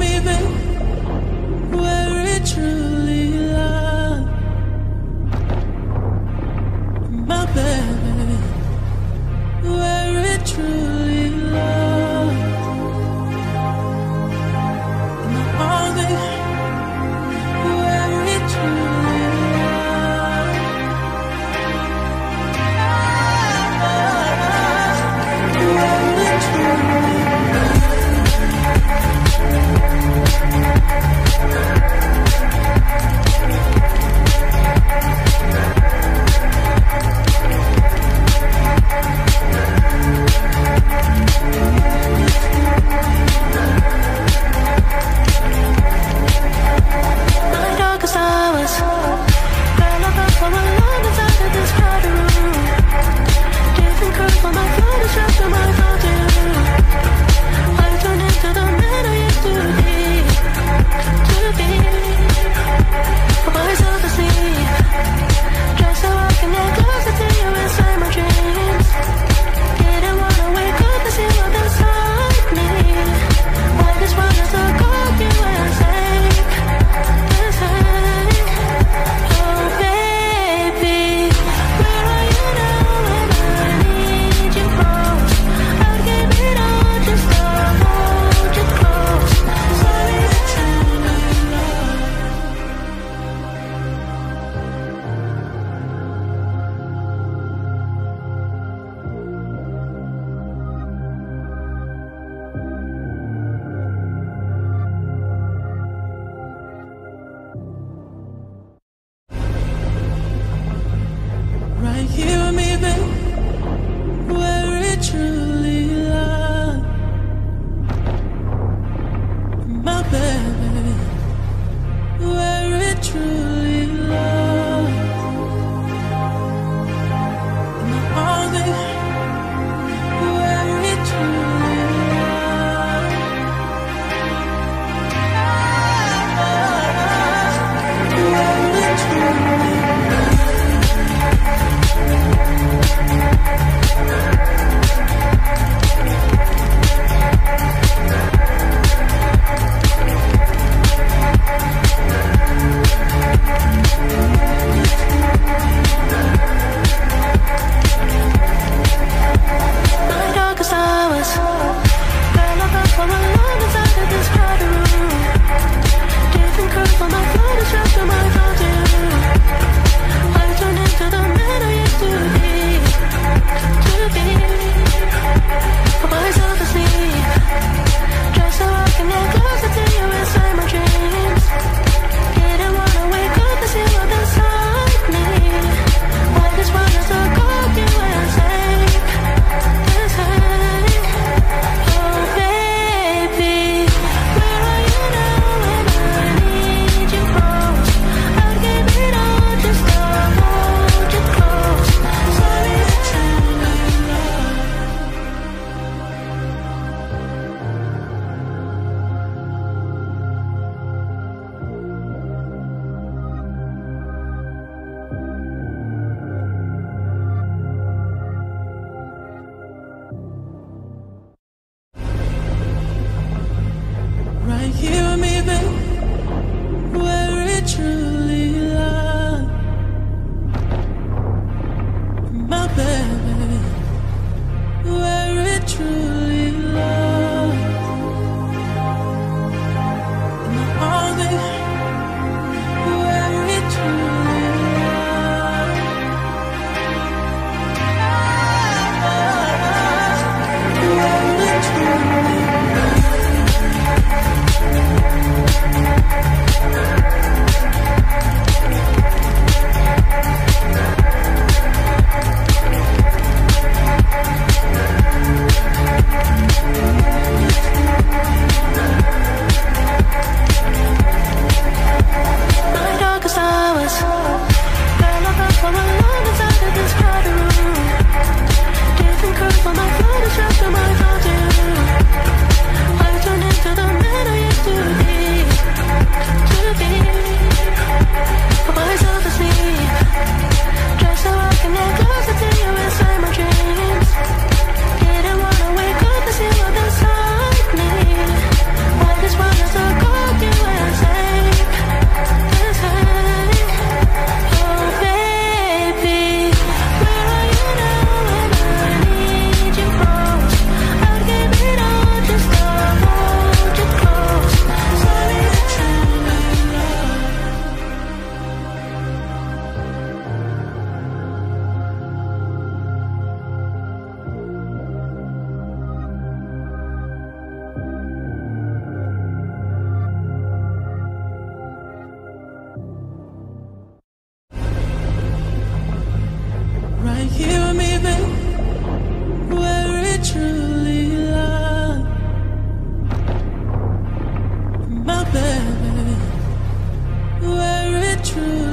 me, babe, were it true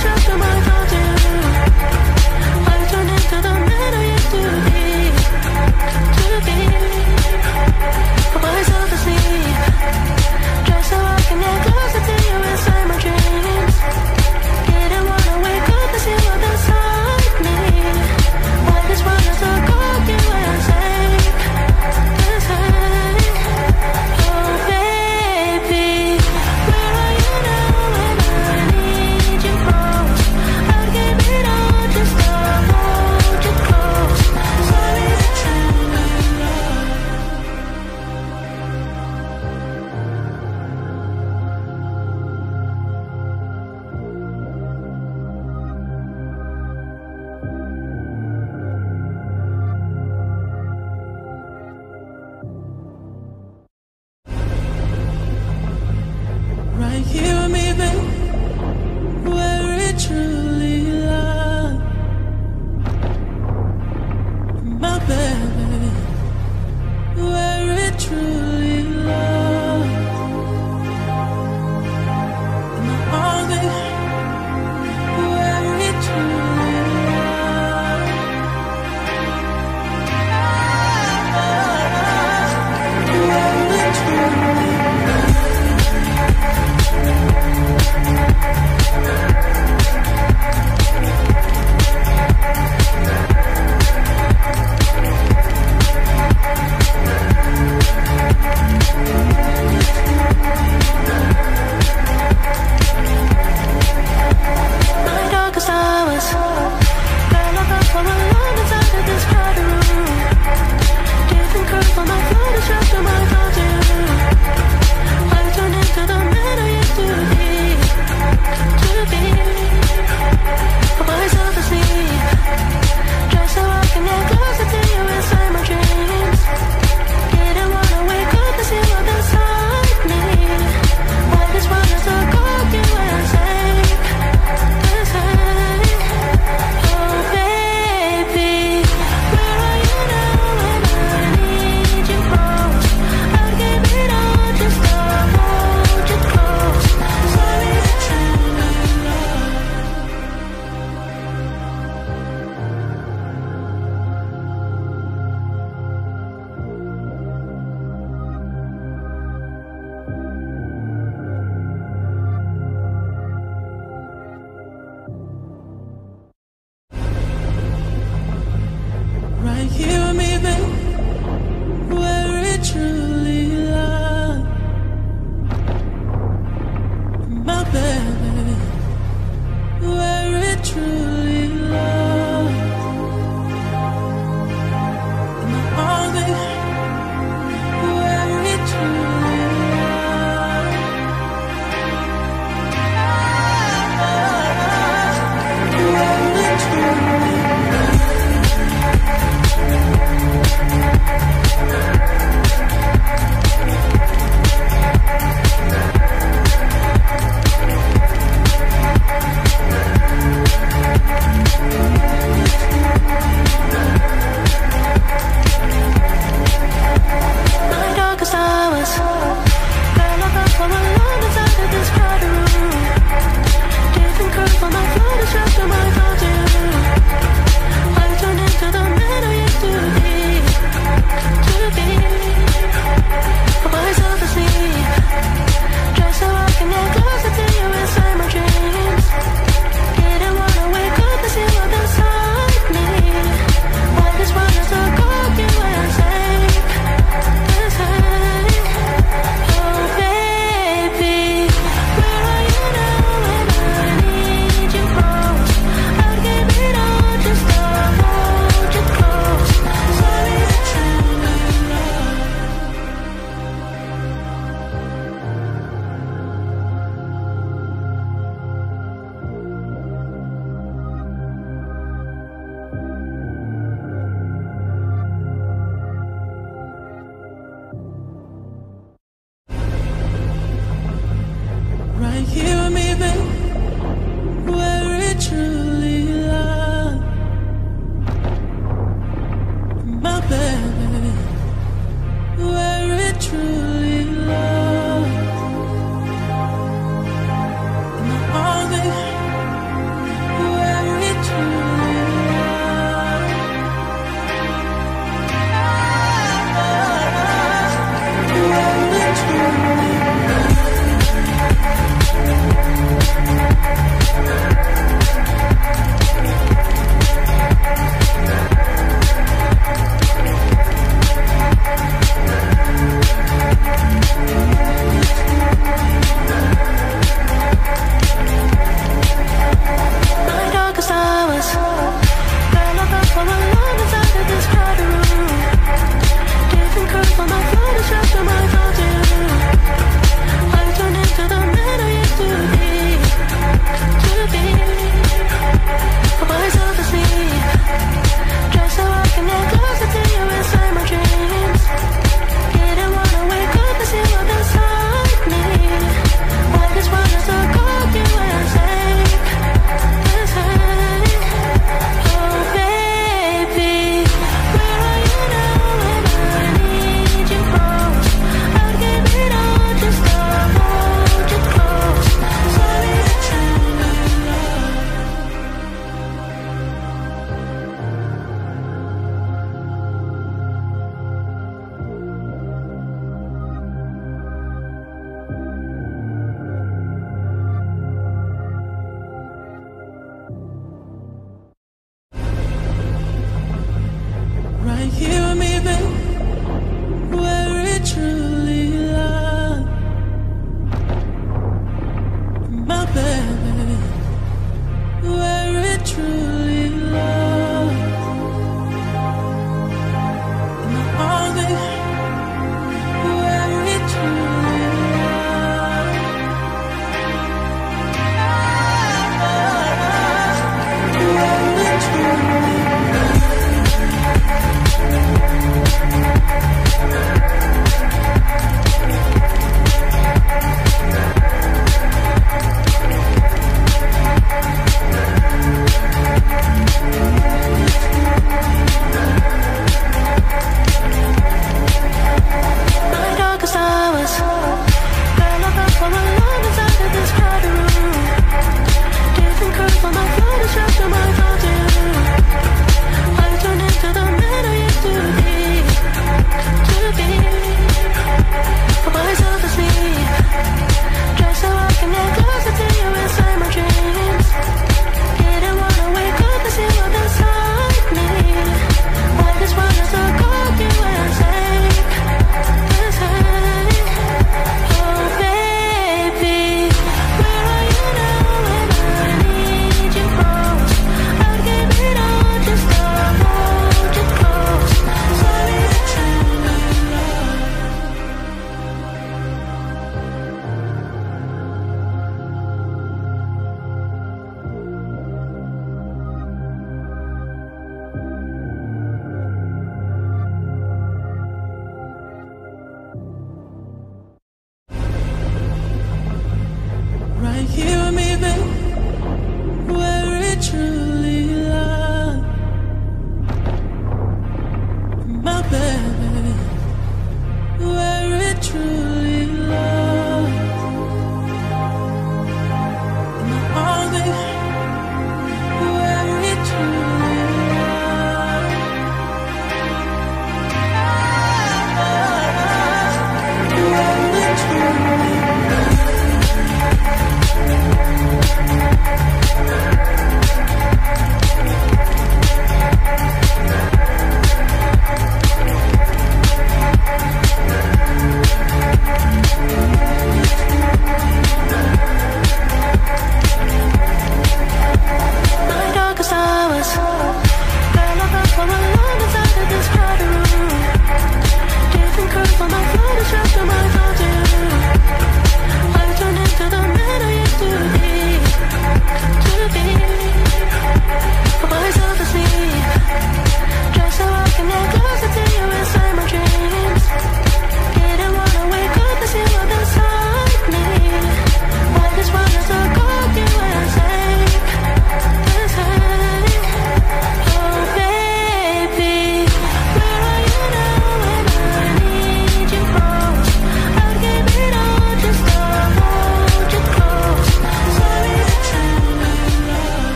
trust somebody.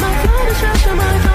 My flow distracted my thoughts